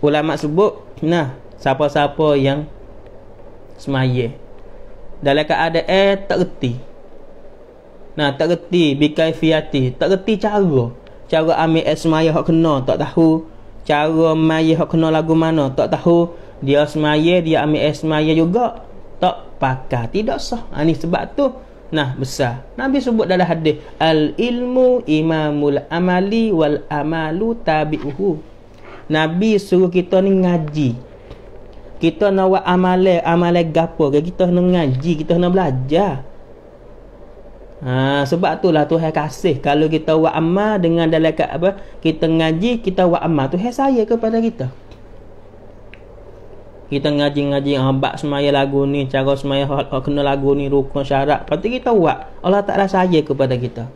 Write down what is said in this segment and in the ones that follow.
ulama sebut nah siapa-siapa yang semaya. Dalam keadaan eh tak reti. Nah tak reti bikai fiati tak reti cara. Cara ambil eh semaya hak kena tak tahu. Cara maya hak kena lagu mana tak tahu. Dia semaya dia ambil eh semaya juga. Tak pakai tidak sah. Ha, ni sebab tu Nah besar. Nabi sebut dalam hadis Al ilmu imamul amali wal amalu tabi'uhu Nabi suruh kita ni ngaji. Kita nak buat amale Amale gapo? Ke Kita nak ngaji Kita nak belajar. Ha, Sebab tu lah Tuhan kasih. Kalau kita buat amal Dengan dalam apa Kita ngaji Kita buat amal. Tuhan saya kepada kita. Kita ngaji-ngaji abak semaya lagu ni cara semaya hak kena lagu ni rukun syarat patut kita buat. Allah Taala saya kepada kita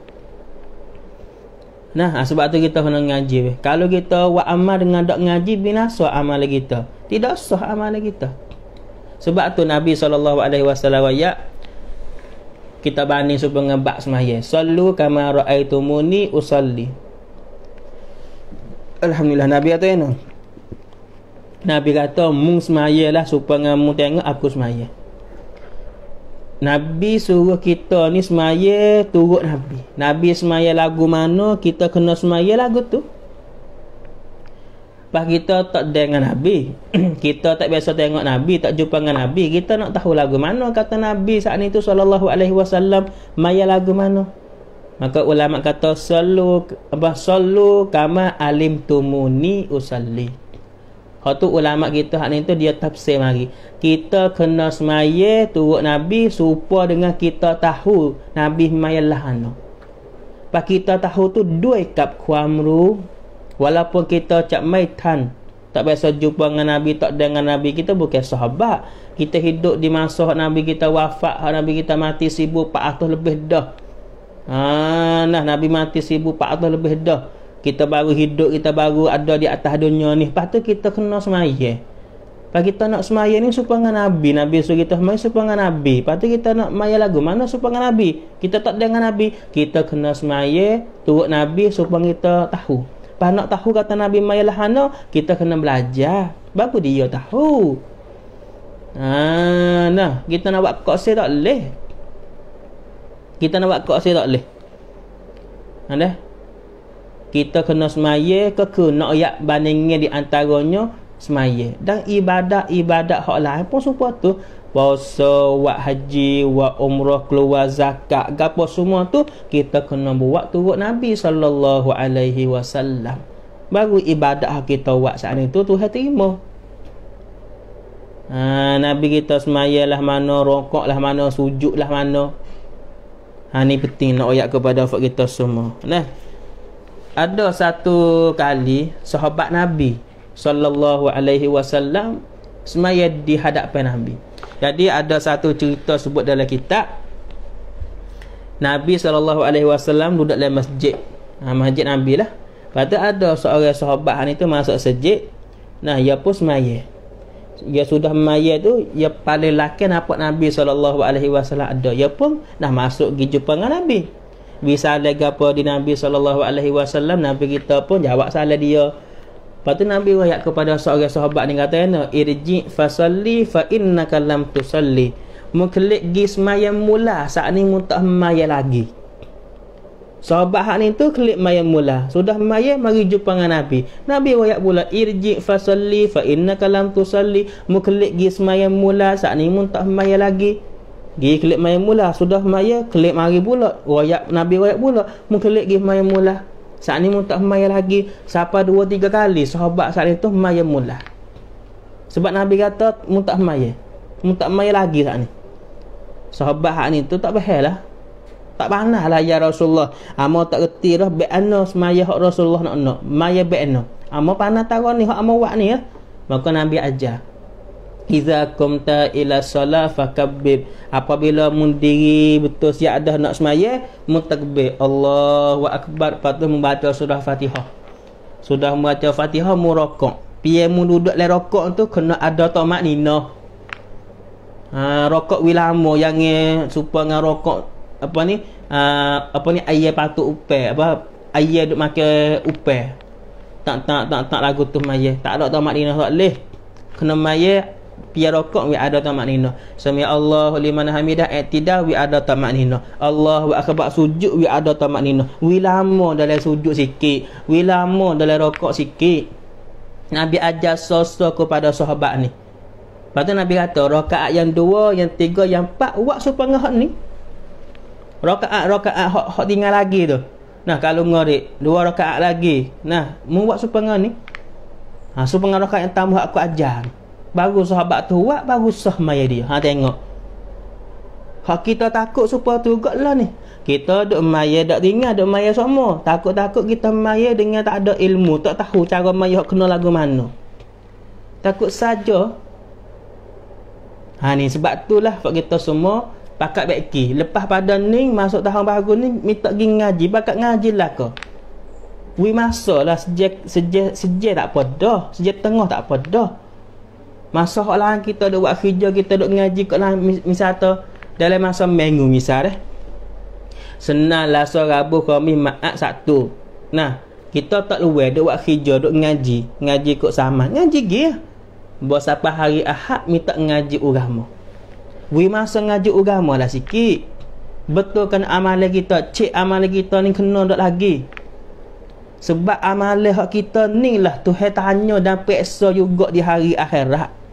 Nah, ha, sebab tu kita kena ngaji. Kalau kita buat amal dengan tak ngaji, binasa amal kita. Tidak sah amal kita. Sebab tu Nabi SAW ya kita banding supaya ngebak semaya. Sallu kama ra'aitumuni usalli. Alhamdulillah Nabi kata ya Nabi kata mung semaya lah supaya kamu tengok aku semaya. Nabi suruh kita ni semaya turut Nabi. Nabi semaya lagu mana kita kena semaya lagu tu. Pas kita tak dengan Nabi. kita tak biasa tengok Nabi, tak jumpa dengan Nabi. Kita nak tahu lagu mana kata Nabi saat itu sallallahu alaihi wasallam maya lagu mana. Maka ulama kata sallu apa sallu kama alim tumuni usalli. Hak tu ulama kita hak ni tu dia tafsir mari. Kita kena semaya turut Nabi supaya dengan kita tahu Nabi mayalah anu. Pak kita tahu tu dua kap kuamru walaupun kita cak maitan tak biasa jumpa dengan Nabi tak dengan Nabi kita bukan sahabat. Kita hidup di masa Nabi kita wafat, Nabi kita mati 1400 lebih dah. Ha, nah Nabi mati 1400 lebih dah kita baru hidup kita baru ada di atas dunia ni. Lepas tu kita kena semaya. Lepas kita nak semaya ni supaya dengan Nabi. Nabi suruh kita semaya supaya dengan Nabi. Lepas tu kita nak maya lagu. Mana supaya dengan Nabi? Kita tak dengan Nabi. Kita kena semaya turut Nabi supaya kita tahu. Lepas nak tahu kata Nabi maya lahana kita kena belajar. Baru dia tahu. Ha, nah, kita nak buat koksi tak boleh. Kita nak buat koksi tak boleh. Ada? Kita kena semaya ke ke nak ayat bandingnya di antaranya semaya dan ibadat-ibadat hak lain pun semua tu puasa, buat haji, buat umrah, keluar zakat, gapo semua tu kita kena buat turut Nabi sallallahu alaihi wasallam. Baru ibadat hak kita buat saat itu Tuhan terima. Ha, Nabi kita semayalah mana, rokoklah mana, sujudlah mana. Ha, ni penting nak ayat kepada kita semua. Nah ada satu kali sahabat Nabi sallallahu alaihi wasallam semaya di hadapan Nabi. Jadi ada satu cerita sebut dalam kitab Nabi sallallahu alaihi wasallam duduk dalam masjid. Ha, masjid Nabi lah. Tu ada seorang sahabat han itu masuk masjid. Nah, ia pun semaya. Ia sudah semaya tu, ia paling laki nampak Nabi sallallahu alaihi wasallam ada. Ia pun dah masuk pergi jumpa dengan Nabi bisa lagi apa di Nabi sallallahu alaihi wasallam Nabi kita pun jawab salah dia Lepas tu Nabi wayak kepada seorang sahabat ni kata kena irji fasalli fa innaka lam tusalli. Muklik gi semayam mula saat ni mu tak lagi. Sahabat hak ni tu klik maya mula. Sudah maya mari jumpa dengan Nabi. Nabi wayak pula irji fasalli fa innaka lam tusalli. Muklik gi semayam mula saat ni mu tak lagi. Gi klik maya mula. Sudah maya Klik mari pula. Wayak Nabi wayak pula. Mu klik gi maya mula. Saat ni mu tak maya lagi. Siapa dua tiga kali Sahabat saat itu maya mula. Sebab Nabi kata Mu tak maya Mu tak maya lagi saat ni. Sahabat saat ni tu tak bahaya lah. Tak panah lah ya Rasulullah. Amo tak reti dah Bek ano semaya hak Rasulullah nak nak Maya bek ano Amo panah tahu ni Hak amo wak ni ya. Maka Nabi ajar Iza kumta ila salat fakabbir. Apabila mundiri betul siap dah nak semaya Mutakbir. Allahu Akbar. Lepas membaca surah fatihah. Sudah membaca fatihah Murakok Pia mu duduk le rokok tu Kena ada tomat nina. Ha, Rokok wilamo Yang ni Supaya dengan rokok Apa ni? Ha, Apa ni? Ayah patut upah Apa? Ayah duk makan upah tak tak tak tak lagu tu maya. Tak ada tamak dina tak leh kena maya pia rokok wi ada tamak nina sami Allah liman hamidah i'tidal wi ada tamak nina Allah wa akbar sujud wi ada tamak nina wi lama dalam sujud sikit wi lama dalam rokok sikit Nabi ajar sosok kepada sahabat ni Lepas tu Nabi kata rakaat yang dua, yang tiga, yang empat buat supaya hak ni. Rakaat rakaat hak hak tinggal lagi tu. Nah kalau ngorik dua rakaat lagi. Nah, mu buat supaya ni. Ha supaya rakaat yang tambah aku ajar baru sahabat tu buat baru sah maya dia. Ha tengok. Hak kita takut supaya tu lah ni. Kita duk maya dak tinggal duk maya semua. Takut-takut kita maya dengan tak ada ilmu tak tahu cara maya kena lagu mana. Takut saja. Ha ni sebab itulah pak kita semua pakat baiki lepas pada ni masuk tahun baru ni minta pergi ngaji. Bakat ngaji lah ke? Wi masalah sejak sejak sejak tak apa dah sejak tengah tak apa dah Masa lain kita duk buat kerja, kita duk ngaji kat lain misal tu dalam masa minggu misal eh. Senang lah so Rabu kami maat satu. Nah, kita tak luar duk buat kerja, duk ngaji, ngaji kok sama. Ngaji ge. Bos apa hari Ahad minta ngaji agama. Wi masa ngaji agama lah sikit. Betulkan amalan kita, cek amalan kita ni kena dak lagi. Sebab amalan hak kita ni lah Tuhan tanya dan peksa juga di hari akhirat.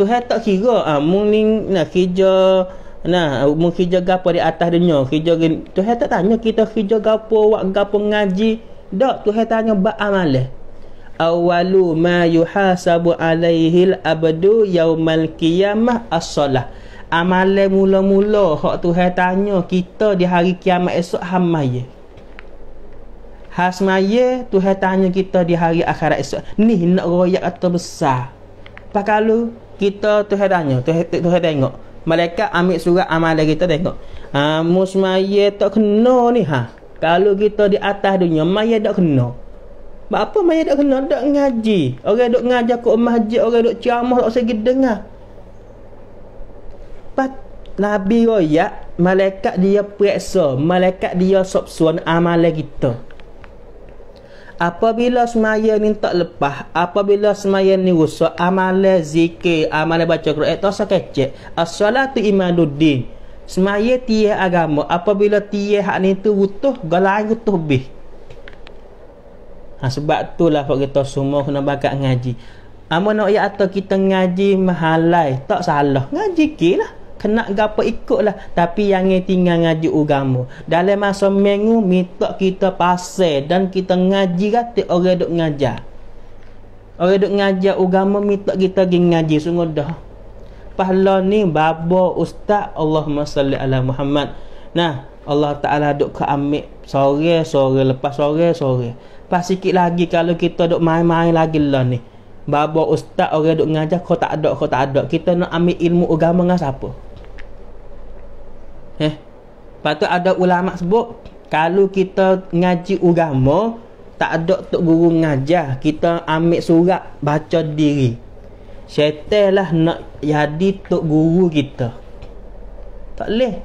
Tuhan tak kira ah mung ni nak kerja nah mung kerja gapo di atas dunia kerja Tuhan tak tanya kita kerja gapo buat gapo ngaji. Dak Tuhan tanya ba amalan awalu ma yuhasabu alaihi al-abdu yaumal qiyamah as-salah. Amalan mula-mula hak Tuhan tanya kita di hari kiamat esok hamaya Hasmaya Tuhan tanya kita di hari akhirat esok. Ni nak royak atau besar? Pak kalau kita Tuhan tanya Tuhan, Tuhan tengok. Malaikat ambil surat amalan kita tengok. Ha, Musmaya tak kena ni ha. Kalau kita di atas dunia Maya tak kena. Sebab apa Maya tak kena? Tak ngaji. Orang duk ngajar ke masjid Orang duk ceramah Tak segi dengar. Pat, Nabi royak Malaikat dia periksa. Malaikat dia sopsuan amalan kita apabila semaya ni tak lepas apabila semaya ni rusak amalan zikir amalan baca Quran itu asa kecek. As-salatu imanuddin. Semaya tiya agama apabila tiya hak ni tu butuh galai butuh bih. Ha, sebab itulah pak kita semua kena bakat ngaji. Amun nak ya atau kita ngaji mahalai tak salah. Ngaji ke lah kena gapo ikutlah. Tapi yang tinggal ngaji agama. Dalam masa minggu minta kita pasal dan kita ngaji kata orang duk ngajar. Orang duk ngajar agama minta kita pergi ngaji sungguh dah pahala ni babo ustaz Allahumma salli ala Muhammad. Nah Allah Ta'ala duk ke ambil sore sore lepas sore sore. Pas sikit lagi kalau kita duk main-main lagi lah ni. Babo ustaz orang duk ngajar kau tak ada kau tak ada. Kita nak ambil ilmu agama dengan siapa Eh. Lepas tu ada ulama sebut kalau kita ngaji agama tak ada tok guru ngajar, kita ambil surat baca diri. Syaitan lah nak jadi tok guru kita. Tak leh.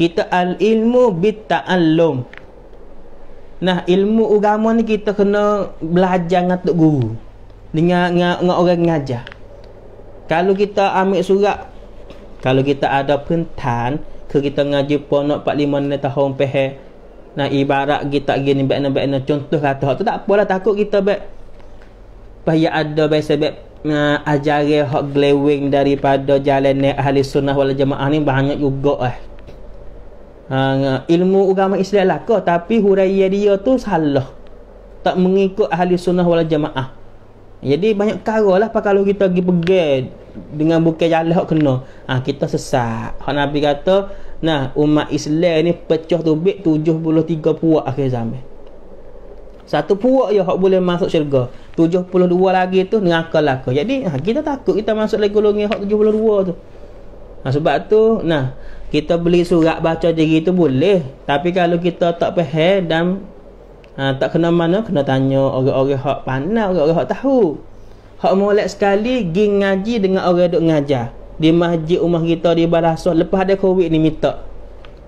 Kita al ilmu bit ta'allum. Nah, ilmu agama ni kita kena belajar dengan tok guru. Dengan, dengan, dengan orang ngajar. Kalau kita ambil surat kalau kita ada pentan ke kita ngaji ponok 45 ni tahun pehe nah ibarat kita gini baik nak contoh kata tu tak apalah takut kita baik. Payah ada baik sebab uh, ajari hak glewing daripada jalan ni ahli sunnah wal jamaah ni banyak juga eh. Uh, ilmu agama Islam lah kau tapi huraiya dia tu salah. Tak mengikut ahli sunnah wal jamaah jadi banyak kara lah kalau kita pergi pergi dengan bukan jalan hak kena. Ha, kita sesat hak Nabi kata nah umat Islam ni pecah tu bit 73 puak akhir zaman. Satu puak je hak boleh masuk syurga. 72 lagi tu neraka laka jadi ha, kita takut kita masuk lagi golongan hak 72 tu. Ha, sebab tu nah kita beli surat baca diri tu boleh. Tapi kalau kita tak faham dan ha, tak kena mana kena tanya orang-orang hak pandai orang-orang hak tahu Hak molek sekali gi ngaji dengan orang duk ngajar. Di masjid rumah kita di Balaso lepas ada Covid ni minta.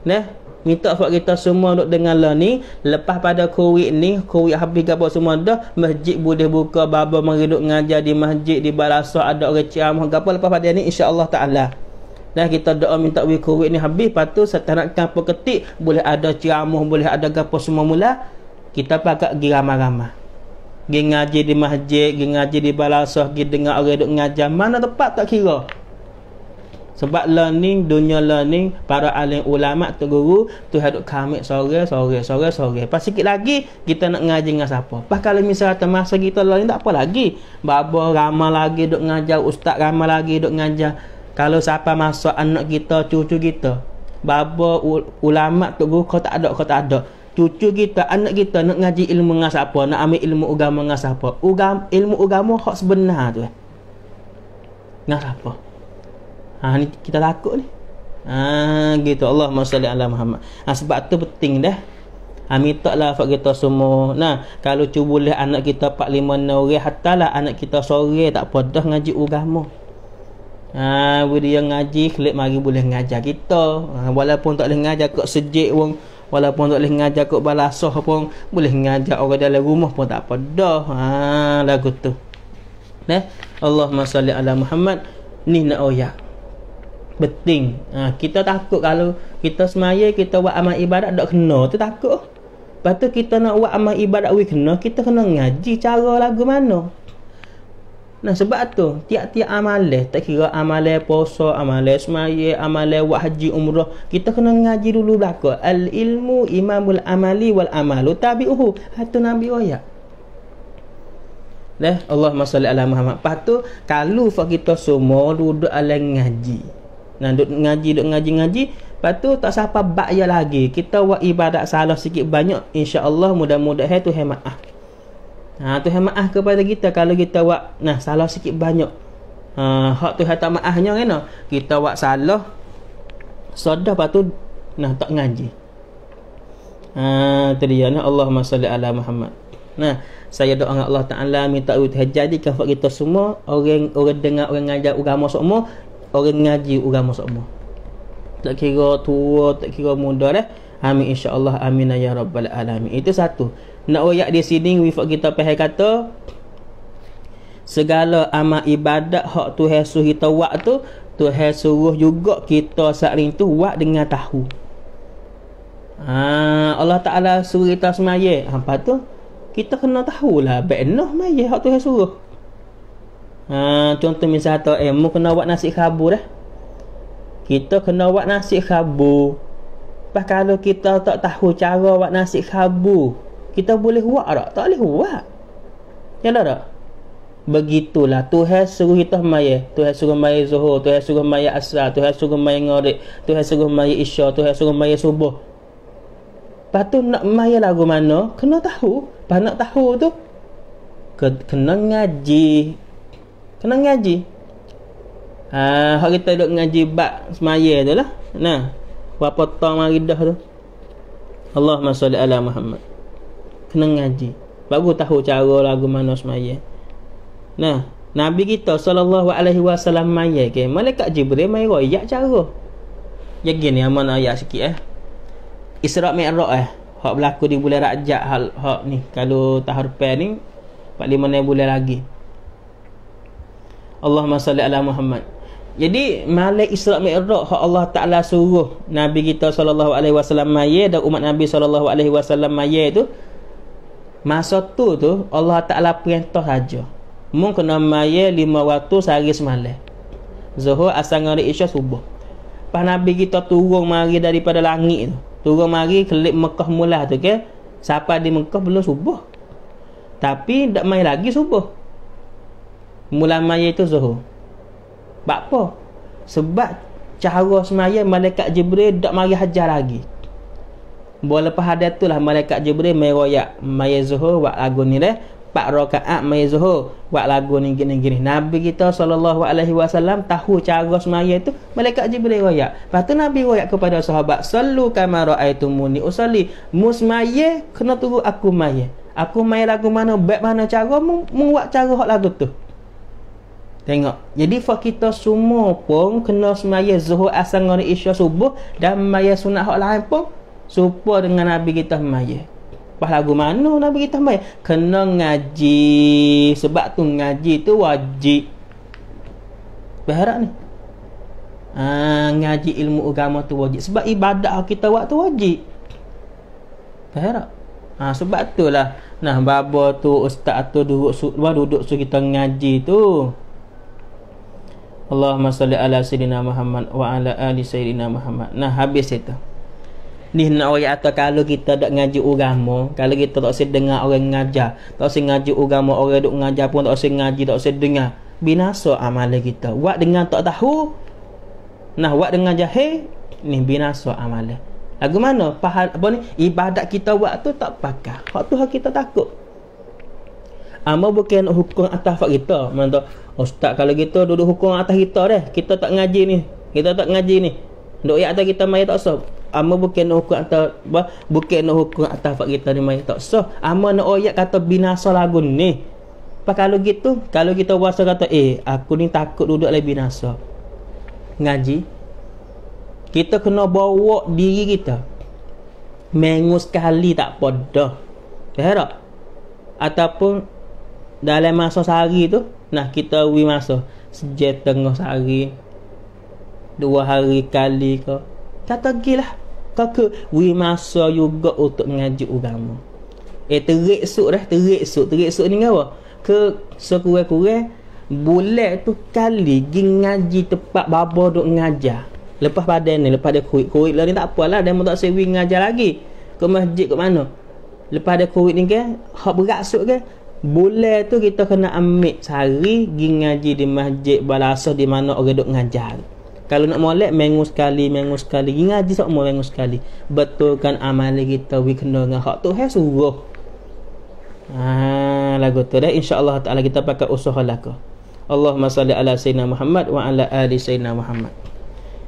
Nah, minta buat kita semua duk dengar lah ni lepas pada covid ni covid habis apa semua dah masjid boleh buka baba mari duk ngajar di masjid di balasah ada orang ceramah apa lepas pada ni insya-Allah taala dan kita doa minta we covid ni habis lepas tu setanatkan apa ketik boleh ada ceramah boleh ada apa semua mula kita pakai pergi ramai-ramai. Pergi ngaji di masjid pergi ngaji di balasah pergi dengar orang duk ngajar. Mana tempat tak kira? Sebab learning dunia learning para alim ulama tu guru tu haduk kami sore sore sore sore. Pas sikit lagi kita nak ngaji dengan siapa? Pas kalau misalnya masa kita learning tak apa lagi. Babo ramai lagi duk ngajar ustaz ramai lagi duk ngajar. Kalau siapa masuk anak kita cucu kita babo ulama tu guru kau tak ada kau tak ada cucu kita anak kita nak ngaji ilmu dengan siapa nak ambil ilmu agama dengan siapa Ugam, ilmu agama hak sebenar tu eh dengan siapa Ha ni kita takut ni. Ha gitu Allah salli ala Muhammad. Ha sebab tu penting dah. Ha minta lah fak kita semua. Nah, kalau cuba boleh anak kita 4 5 6 orang hatalah anak kita sore tak apa dah ngaji agama. Ha bila dia ngaji kelip mari boleh ngajar kita. Ha, walaupun tak boleh ngajar kok sejik pun Walaupun tak boleh ngajar kok balasah pun Boleh ngajar orang dalam rumah pun tak apa dah ha, Lagu tu. Nah, Allahumma salli ala Muhammad Ni nak oyak. Penting ha, kita takut kalau kita semaya kita buat amal ibadat tak kena. Tu takut. Lepas tu kita nak buat amal ibadat we kena kita kena ngaji cara lagu mana Nah sebab tu tiap-tiap amalan tak kira amalan puasa, amalan semaya, amalan buat haji umrah, kita kena ngaji dulu belaka. Al ilmu imamul amali wal amalu tabi'uhu. Hatu Nabi ayat. Leh Allah salli ala Muhammad. Patu kalau kita semua duduk ala ngaji. Nah, duk ngaji, duk ngaji-ngaji. Lepas tu tak siapa bakya lagi. Kita buat ibadat salah sikit banyak. InsyaAllah mudah-mudahan tu hemat ah. Ha, tu hemat ah kepada kita. Kalau kita buat, nah salah sikit banyak. Ha, hak tu hata maahnya kan? Kita buat salah. Sodah lepas tu, nah tak ngaji. Ha, tu dia. Nah, Allahumma salli ala Muhammad. Nah, saya doa dengan Allah Ta'ala minta jadikan kita semua orang orang dengar orang ngajar agama semua orang ngaji agama semua tak kira tua tak kira muda dah amin insyaallah amin ya rabbal alamin itu satu nak royak di sini wifak kita pahal kata segala amal ibadat hak Tuhan suruh kita buat tu Tuhan suruh juga kita saat tu buat dengan tahu ha, Allah Ta'ala suruh kita semaya apa tu kita kena tahulah benar maya hak Tuhan suruh Ha, contoh misal tu eh mu kena buat nasi khabu dah. Kita kena buat nasi khabu. Pas kalau kita tak tahu cara buat nasi khabu, kita boleh buat tak? Tak boleh buat. Ya tak? Begitulah Tuhan suruh kita maya. Tuhan suruh maya zuhur, Tuhan suruh maya asar, Tuhan suruh maya ngorek, Tuhan suruh maya isya, Tuhan suruh maya subuh. Lepas tu nak maya lagu mana? Kena tahu. Pas nak tahu tu kena ngaji kena ngaji ha hak kita duk ngaji bab semaya tu lah nah berapa tahun mari dah tu Allahumma salli ala Muhammad kena ngaji. Baru tahu cara lagu mana semaya nah Nabi kita sallallahu alaihi wasallam maya ke? Malaikat Jibril mai royak cara. Jadi ni aman ayat sikit eh. Isra Mi'raj eh. Hak berlaku di bulan Rajab hal hak ni. Kalau tahun depan ni 45 bulan lagi. Allahumma salli ala Muhammad. Jadi Malik Isra Mi'raj hak Allah Taala suruh Nabi kita sallallahu alaihi wasallam maya dan umat Nabi sallallahu alaihi wasallam maya tu masa tu tu Allah Taala perintah saja. Mun kena maya lima waktu sehari semalam. Zuhur, asar, maghrib, isya, subuh. Pas Nabi kita turun mari daripada langit tu. Turun mari kelip Mekah mula tu ke. Siapa di Mekah belum subuh. Tapi tak mai lagi subuh. Mula maya itu zuhur Sebab apa? Sebab cara semaya malaikat Jibril tak mari hajar lagi Boleh lepas ada tu lah malaikat Jibril meroyak maya zuhur buat lagu ni dah Pak rakaat maya zuhur buat lagu ni gini-gini. Nabi kita SAW tahu cara semaya tu malaikat Jibril royak. Lepas tu Nabi royak kepada sahabat Sallu kama ra'aitumuni usalli. Musmaya kena tunggu aku maya. Aku maya lagu mana, baik mana cara, mu buat cara hak lagu tu. Tengok. Jadi fa kita semua pun kena semaya zuhur asar dengan isya subuh dan maya sunat hak lain pun Serupa dengan Nabi kita mayat. Pas lagu mana Nabi kita mayat? Kena ngaji. Sebab tu ngaji tu wajib. Berharap ni. Ha, ngaji ilmu agama tu wajib. Sebab ibadat kita buat tu wajib. Berharap. Ha, sebab tu lah. Nah, baba tu ustaz tu duduk su, duduk su kita ngaji tu. Allahumma salli ala sayyidina Muhammad wa ala ali sayyidina Muhammad. Nah, habis itu. Ni nak ayat atau kalau kita tak ngaji agama, kalau kita tak usah dengar orang ngajar, tak usah ngaji agama, orang duk ngajar pun tak usah ngaji, tak usah dengar. Binasa amalan kita. Buat dengan tak tahu. Nah, buat dengan jahil, ni binasa amalan. Lagu mana? Pahal, apa ni? Ibadat kita buat tu tak pakai. Hak tu hak kita takut. Amo bukan hukum atas fak kita. Mana Ustaz kalau kita duduk hukum atas kita deh. Kita tak ngaji ni. Kita tak ngaji ni. Duk ayat atas kita mai tak sah. Amo bukan hukum atas bah, bukan hukum atas fak kita ni mai tak sah. Amo nak ayat kata binasa lagu ni. Apa kalau gitu? Kalau kita puasa kata eh aku ni takut duduk lagi binasa. Ngaji. Kita kena bawa diri kita. Mengus sekali tak podah. Faham Ataupun dalam masa sehari tu Nah kita wi masa Sejak tengah sehari Dua hari kali ke Kata gilah Kau ke wi masa juga untuk mengaji agama? Eh terik suk dah Terik suk Terik suk ni apa Ke sekurang-kurang Bulan tu kali Gi ngaji tempat baba duk ngajar. Lepas pada ni Lepas dia kuit Kuit lah ni tak apalah Dia tak sewi ngajar lagi. Ke masjid ke mana? Lepas dia kuit ni ke Hak berat suk ke? Bulan tu kita kena ambil sehari pergi ngaji di masjid balasa di mana orang duk ngajar. Kalau nak molek minggu sekali, minggu sekali. Ngaji semua minggu sekali. Betulkan amalan kita we kena dengan hak tu hai suruh. Ha, lagu tu dah insya-Allah taala kita pakai usaha laku. Allahumma salli ala sayyidina Muhammad wa ala ali sayyidina Muhammad.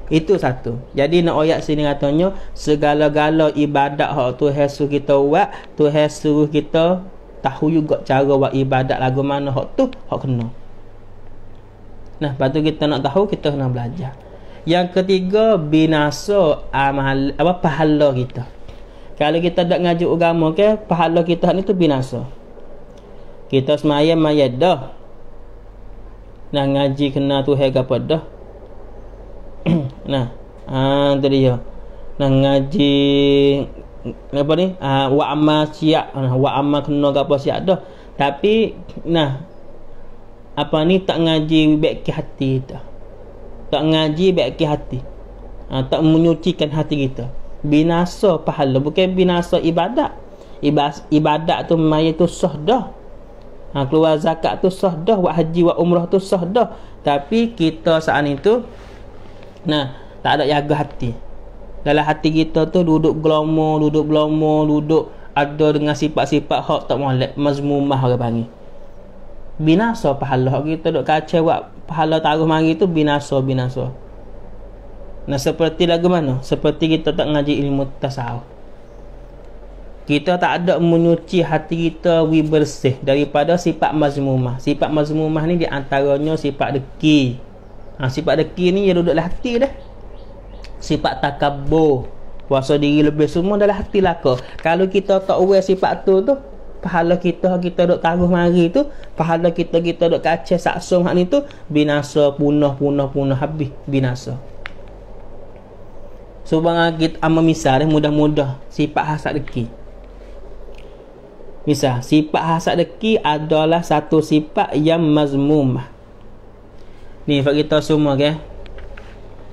Itu satu. Jadi nak ayat sini katanya segala-gala ibadat hak tu hai suruh kita buat, tu hai suruh kita tahu juga cara buat ibadat lagu mana hak tu hak kena nah tu kita nak tahu kita kena belajar yang ketiga binasa amal apa pahala kita. Kalau kita tak ngaji agama ke pahala kita ni tu binasa. Kita semayam mayat dah. Nah ngaji kena tu hai apa dah. Nah ah tadi dia. Nah ngaji apa ni? Uh, wa amma siap uh, wa amma kena apa siap dah. Tapi nah apa ni tak ngaji baik hati kita tak ngaji baik hati. Uh, tak menyucikan hati kita. Binasa pahala bukan binasa ibadat. Ibadat tu maya tu sah dah. Ha, keluar zakat tu sah dah buat haji buat umrah tu sah dah. Tapi kita saat itu nah tak ada jaga hati. Dalam hati kita tu duduk gelomo, duduk gelomo, duduk ada dengan sifat-sifat hak tak molek, mazmumah orang panggil. Binasa pahala kita duk kacau buat pahala taruh mari tu binasa binasa. Nah seperti lagu mana? Seperti kita tak ngaji ilmu tasawuf. Kita tak ada menyuci hati kita wi bersih daripada sifat mazmumah. Sifat mazmumah ni di antaranya sifat deki. Ha, sifat deki ni dia duduk dalam hati dah sifat takabur puasa diri lebih semua dalam hati laka kalau kita tak aware sifat tu tu pahala kita kita duk taruh mari tu pahala kita kita duk kaca saksum hak ni tu binasa punah punah punah habis binasa. So bang kita ama misal eh, mudah-mudah sifat hasad deki. Misal sifat hasad deki adalah satu sifat yang mazmumah. Ni fak kita semua ke okay?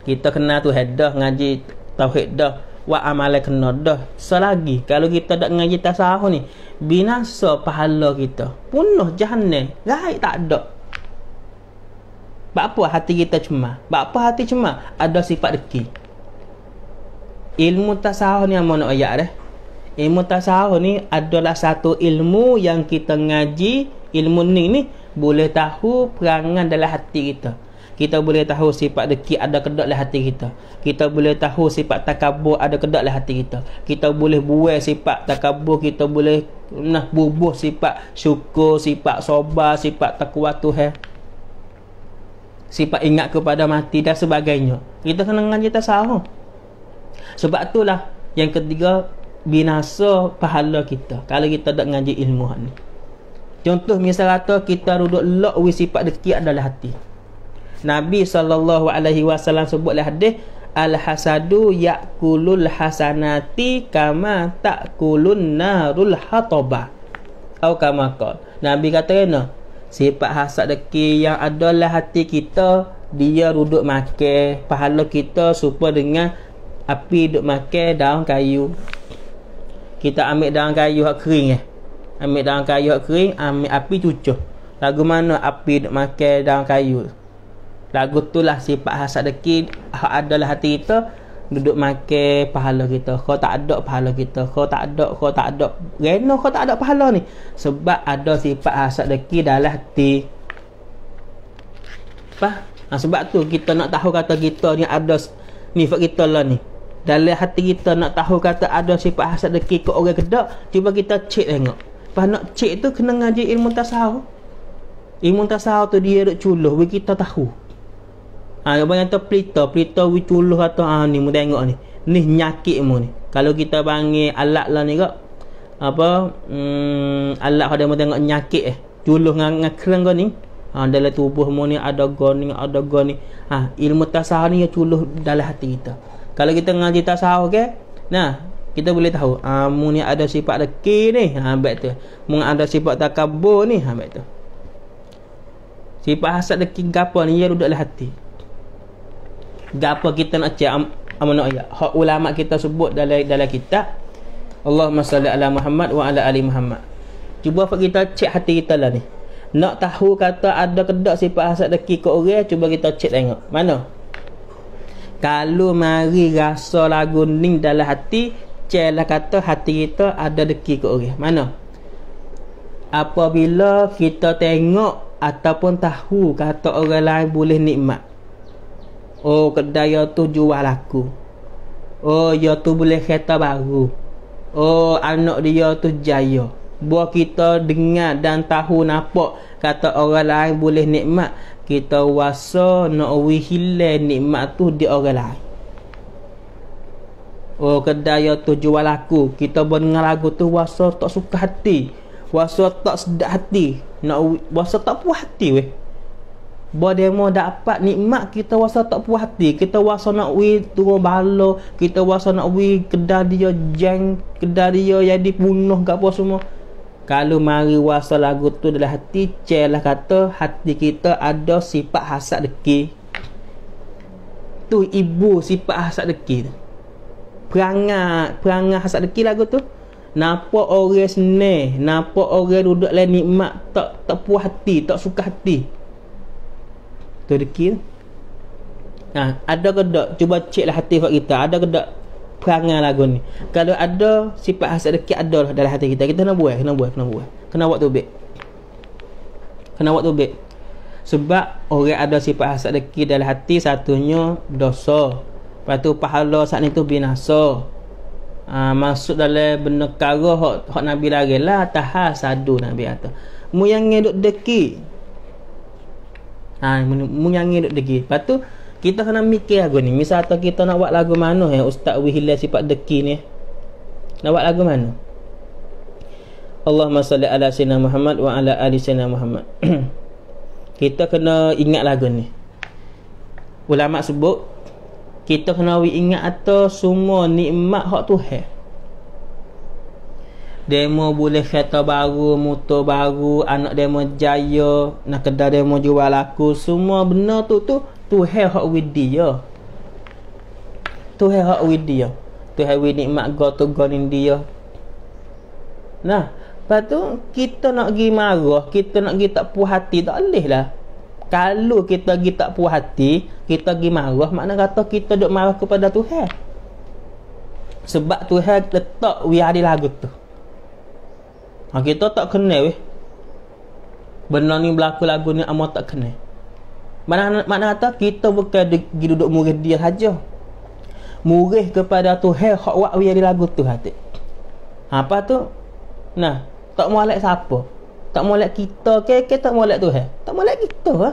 kita kena tu dah ngaji tauhid dah wa amalan kena dah selagi kalau kita tak ngaji tasawuf ni binasa pahala kita. Penuh jahannam. Gaib tak ada. Apa hati kita cuma apa hati cuma ada sifat deki. Ilmu tasawuf ni apa nak ayat dah ilmu tasawuf ni adalah satu ilmu yang kita ngaji ilmu ni ni boleh tahu perangan dalam hati kita kita boleh tahu sifat deki ada kedak dalam hati kita kita boleh tahu sifat takabur ada kedak dalam hati kita kita boleh buai sifat takabur kita boleh nah bubuh sifat syukur sifat sabar sifat takwa Tuhan sifat ingat kepada mati dan sebagainya kita kena dengan kita sahur sebab itulah Yang ketiga, binasa pahala kita. Kalau kita tak ngaji ilmu ni. Contoh misal kata kita duduk lok wi sifat deki adalah hati. Nabi SAW sebutlah hadis Al-hasadu ya'kulul hasanati kama ta'kulun narul hataba. Atau kama kal. Nabi kata kena. Sifat hasad deki yang adalah hati kita dia duduk makan pahala kita supaya dengan api duduk makan daun kayu kita ambil daun kayu hak kering eh ambil daun kayu hak kering ambil api cucuh lagu mana api duduk makan daun kayu lagu tu lah sifat hasad deki adalah hati kita duduk makan pahala kita kau tak ada pahala kita kau tak ada kau tak ada reno kau tak ada pahala ni sebab ada sifat hasad deki dalam hati apa Ha, sebab tu kita nak tahu kata kita ni ada nifat kita lah ni. Dalam hati kita nak tahu kata ada sifat hasad deki ke orang kedak, cuba kita cek tengok. Pas nak cek tu kena ngaji ilmu tasawuf. Ilmu tasawuf tu dia duk culuh, kita tahu. Ha, yang banyak tu pelita, pelita we culuh atau ah ni mu tengok ni. Ni nyakit mu ni. Kalau kita panggil alat lah ni kak, apa, hmm, alat dia mu tengok nyakit eh. Culuh dengan kerang kau ni, ha, dalam tubuh mu ni ada goni ada goni. Ha, ilmu tasawuf ni culuh dalam hati kita. Kalau kita ngaji tasawuf ke nah kita boleh tahu ha, mu ni ada sifat leki ni. Ha baik tu. Mu ada sifat takabur ni. Ha baik tu. Sifat hasad leki gapo ni ia duduk dalam hati gapo kita nak cek am, amanah ayat hak ulama kita sebut dalam dalam kitab Allahumma salli ala Muhammad wa ala ali Muhammad. Cuba kita cek hati kita lah ni. Nak tahu kata ada kedak sifat hasad deki ke orang cuba kita cek tengok. Mana? Kalau mari rasa lagu ni dalam hati celah kata hati kita ada deki ke orang. Mana? Apabila kita tengok ataupun tahu kata orang lain boleh nikmat oh kedai tu jual aku. Oh ya tu boleh kereta baru. Oh anak dia tu jaya. Buat kita dengar dan tahu nampak kata orang lain boleh nikmat. Kita wasa nak wi hilang nikmat tu di orang lain. Oh kedai tu jual aku. Kita dengar lagu tu wasa tak suka hati. Wasa tak sedap hati. Nak wasa tak puas hati weh Mau dapat nikmat kita wasa tak puas hati. Kita wasa nak wi turun bala Kita wasa nak wi kedai dia jeng Kedai dia jadi punuh ke apa semua. Kalau mari wasa lagu tu dalam hati celah kata hati kita ada sifat hasad deki. Tu ibu sifat hasad deki tu. Perangai perangai hasad deki lagu tu. Napa orang senang napa orang duduk lain nikmat tak tak puas hati tak suka hati tu Ha, ada ke tak? Cuba ceklah hati kita. Ada ke tak perangai lagu ni? Kalau ada sifat hasad dekat ada lah dalam hati kita. Kita kena buat kena buat kena buat kena buat tu baik kena buat tu baik sebab orang ada sifat hasad dekat dalam hati satunya dosa lepas tu pahala saat ni tu binasa. Ha, masuk dalam benda kara hak, hak Nabi lagi lah. Tahal sadu Nabi kata. Mu yang ngeduk deki ha, mu yang ngeduk deki lepas tu kita kena mikir lagu ni. Misal atau kita nak buat lagu mana ya ustaz wihilal sifat deki ni nak buat lagu mana Allahumma salli ala sayyidina Muhammad wa ala ali sayyidina Muhammad. Kita kena ingat lagu ni. Ulama sebut kita kena ingat atau semua nikmat hak Tuhan demo boleh kereta baru motor baru anak demo jaya nak kedai demo jual aku semua benar tu tu tu hai hak with dia tu hai hak with dia tu hai with nikmat go tu go in dia nah lepas tu kita nak pergi marah kita nak pergi tak puas hati tak boleh lah. Kalau kita pergi tak puas hati kita pergi marah makna kata kita duk marah kepada Tuhan. Sebab Tuhan letak biar di lagu tu ha, kita tak kenal weh benar ni berlaku lagu ni amat tak kenal mana mana kata kita bukan pergi duduk murih dia saja. Murih kepada Tuhan hak wak wi lagu tu hati. Ha, apa tu? Nah, tak molek siapa? Tak molek kita ke ke tak molek Tuhan? Tak molek kita ha?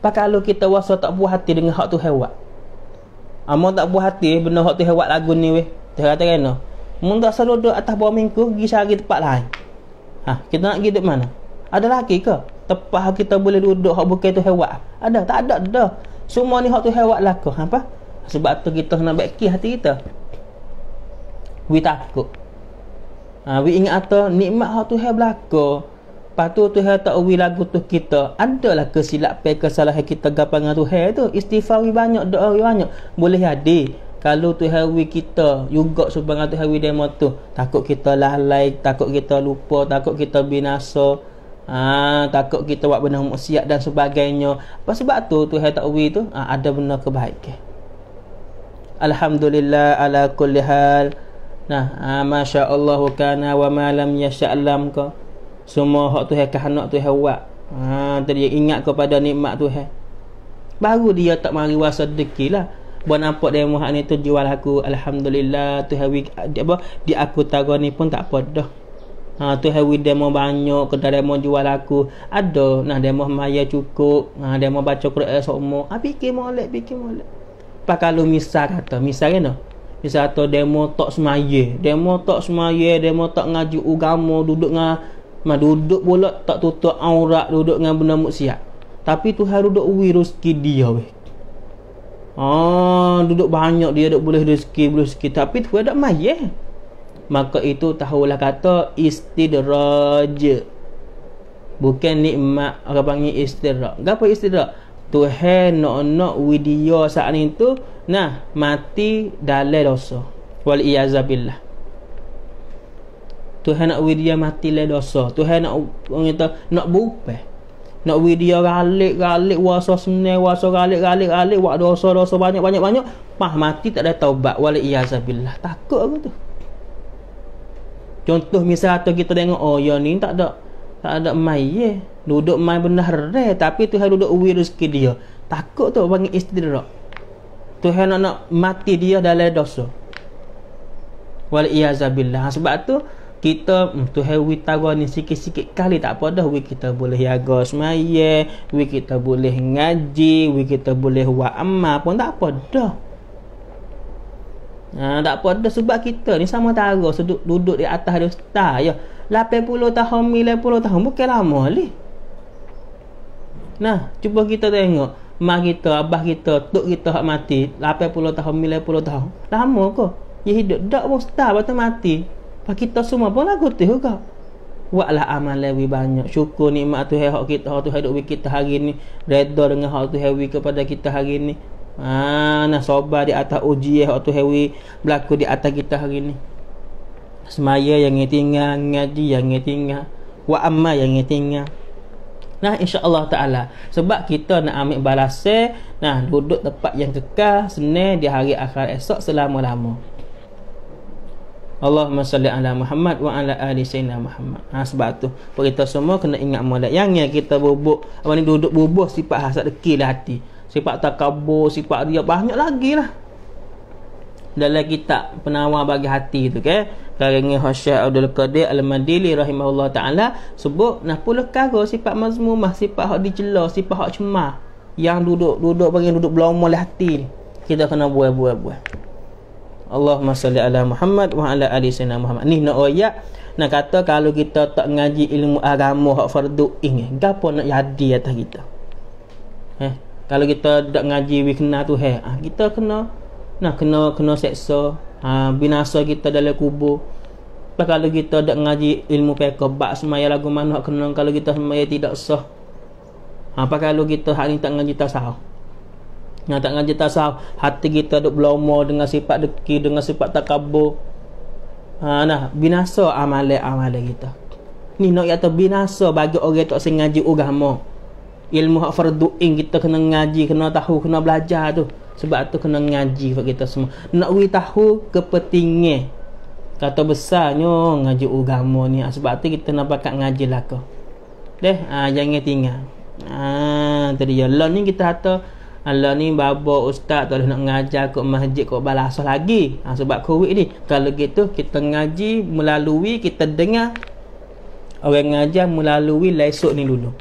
Pak kalau kita wasa tak puas hati dengan hak Tuhan wak. Amo tak puas hati benda hak tu buat lagu ni weh. Kata kena. Mun tak selalu duduk atas bawah minggu pergi cari tempat lain. Ha, kita nak pergi duduk mana? Ada lagi ke? Tempat kita boleh duduk hak bukan tu hewan. Ada? Tak ada dah. Semua ni hak tu hewan lah ke. Apa? Sebab tu kita kena baiki hati kita. We takut. Ha, we ingat atau nikmat hak tu hewan belaka. Lepas tu tu tak uwi lagu tu kita. Adalah kesilapan kesalahan kita gapangan tu tu. Istighfar banyak, doa banyak. Boleh jadi kalau tu hari kita juga sebarang tu hari demo tu takut kita lalai takut kita lupa takut kita binasa ha, takut kita buat benda maksiat dan sebagainya. Apa sebab tu tu hari takwi tu? Ha, ada benda kebaikan. Alhamdulillah ala kulli hal. Nah ha, Masya Allah kana wa malam yasha'lam ka. Semua hak tu hai kahanak tu hai buat. Ha, tadi ingat kepada nikmat tu hai baru dia tak mari wasa deki lah buat nampak demo hak ni tu jual aku alhamdulillah tu hawi apa di aku tago ni pun tak apa dah. Ha tu hawi demo banyak kedai demo jual aku. Ada. Nah demo maya cukup. Ha demo baca Quran semua ha fikir molek fikir molek. Apa kalau misal kata misal kan misal tu demo tok semaya. Demo tok semaya demo tok ngaji agama duduk ngah mah duduk pula tak tutup aurat duduk dengan benda muksiat. Tapi tu harus duduk wirus dia weh Ah, duduk banyak dia duduk boleh rezeki, boleh rezeki tapi tu ada mayeh. Maka itu tahulah kata istidraj. Bukan nikmat orang panggil istidraj. Gapo istidraj? Tuhan nak nak video saat ni tu nah mati dalam dosa. Wal iazabillah. Tuhan nak video mati dalam dosa. Tuhan nak orang kata nak berubah nak we dia galik galik wasa senai wasa galik galik galik buat dosa dosa banyak banyak banyak. Mah mati tak ada taubat wala iyazabillah. Takut aku tu? Contoh misal atau kita tengok oh ya ni tak ada tak ada mai ye. Duduk mai benar re tapi tu duduk we rezeki dia. Takut tu panggil istidrak Tuhan nak, nak mati dia dalam dosa. Wala iyazabillah. Sebab tu kita hmm, tu hewi tawa ni sikit-sikit kali tak apa dah. We kita boleh jaga semaya we kita boleh ngaji we kita boleh buat amal pun tak apa dah. Ha, tak apa dah sebab kita ni sama tara seduk duduk di atas dia star ya 80 tahun 90 tahun bukan lama ni. Nah cuba kita tengok. Mak kita abah kita tok kita hak mati 80 tahun 90 tahun lama ke? Dia hidup dak pun star baru mati kita semua pun lagu tu juga. Buatlah amal lebih banyak. Syukur nikmat tu hak kita hak tu hidup kita hari ni. Redha dengan hak tu hewi kepada kita hari ni. Ha, nah sabar di atas uji hak tu hewi berlaku di atas kita hari ni. Semaya yang tinggal, ngaji yang tinggal, wa amma yang tinggal. Nah insya-Allah taala sebab kita nak ambil balasan, nah duduk tempat yang kekal senang di hari akhir esok selama-lama. Allahumma salli ala Muhammad wa ala ali sayyidina Muhammad. Ha sebab tu kita semua kena ingat molek yang yang kita bubuk apa ni duduk bubuh sifat hasad dekilah hati. Sifat takabur, sifat dia banyak lagi lah. Dalam kitab penawar bagi hati tu ke karangan Hasyah Abdul Qadir Al-Madili rahimahullah taala sebut nah puluh kara sifat mazmumah, sifat hak dicela, sifat hak cemah yang duduk duduk bagi duduk belum hati ni. Kita kena buat-buat-buat. Allahumma salli ala Muhammad wa ala ali sayyidina Muhammad. Ni nak ayat nak kata kalau kita tak ngaji ilmu agama hak fardu in, gapo nak jadi atas kita? Eh, kalau kita tak ngaji we kena tu he, ah, kita kena nak kena kena seksa, ha, binasa kita dalam kubur. Apa kalau kita tak ngaji ilmu fiqh bab semaya lagu mana kena kalau kita semaya tidak sah. Ha, kalau kita hari tak ngaji tasawuf? Yang tak ngaji tasawuf Hati kita duk belomo dengan sifat deki Dengan sifat takabur. Ha, Nah Binasa amalan-amalan kita. Ni nak kata binasa bagi orang tak sengaja agama Ilmu hak fardu'in kita kena ngaji Kena tahu, kena belajar tu. Sebab tu kena ngaji buat kita semua. Nak we tahu kepentingan. Kata besarnya ngaji agama ni. Ha, Sebab tu kita nak pakat ngaji lah ke Deh, ha, jangan tinggal. Ah, tadi ya. Lah ni kita kata Allah ni baba ustaz tak nak ngajar kat masjid kat balasah lagi. Ha, sebab covid ni kalau gitu kita ngaji melalui kita dengar orang ngajar melalui lesuk ni dulu.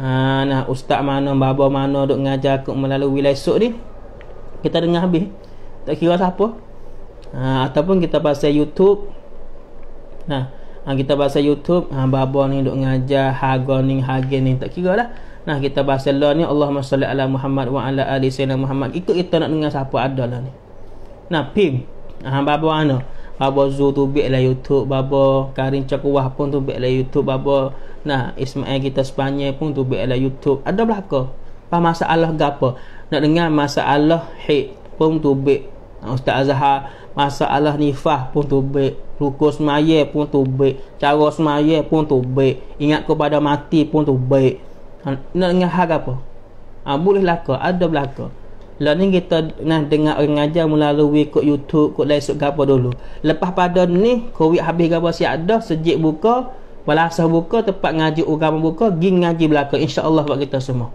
Ha, nah ustaz mana baba mana duk ngajar kat melalui lesuk ni kita dengar habis. Tak kira siapa. Ha, ataupun kita pasal YouTube. Nah ha, kita pasal YouTube ha, baba ni duk ngajar harga ni harga ni tak kira lah nah kita bahasa lah ni Allahumma salli ala Muhammad wa ala ali sayyidina Muhammad. Ikut kita nak dengar siapa ada lah ni. Nah pim. Ha, baba ana Baba Zu tu lah YouTube Baba Karin Cakuwah pun tu lah YouTube Baba Nah Ismail kita Sepanyol pun tu lah YouTube. Ada belaka Apa masalah gapa Nak dengar masalah hate pun tu Ustaz Azhar Masalah nifah pun tu Rukus semaya pun tu baik Cara semaya pun tu baik Ingat kepada mati pun tu ha, Nak dengar hal apa ha, Boleh belaka Ada belaka lah ni kita nak dengar orang ngajar melalui kod YouTube, kod lesuk apa dulu. Lepas pada ni, Covid habis apa siap ada, sejik buka, balasah buka, tempat ngaji agama buka, gi ngaji belaka. InsyaAllah buat kita semua.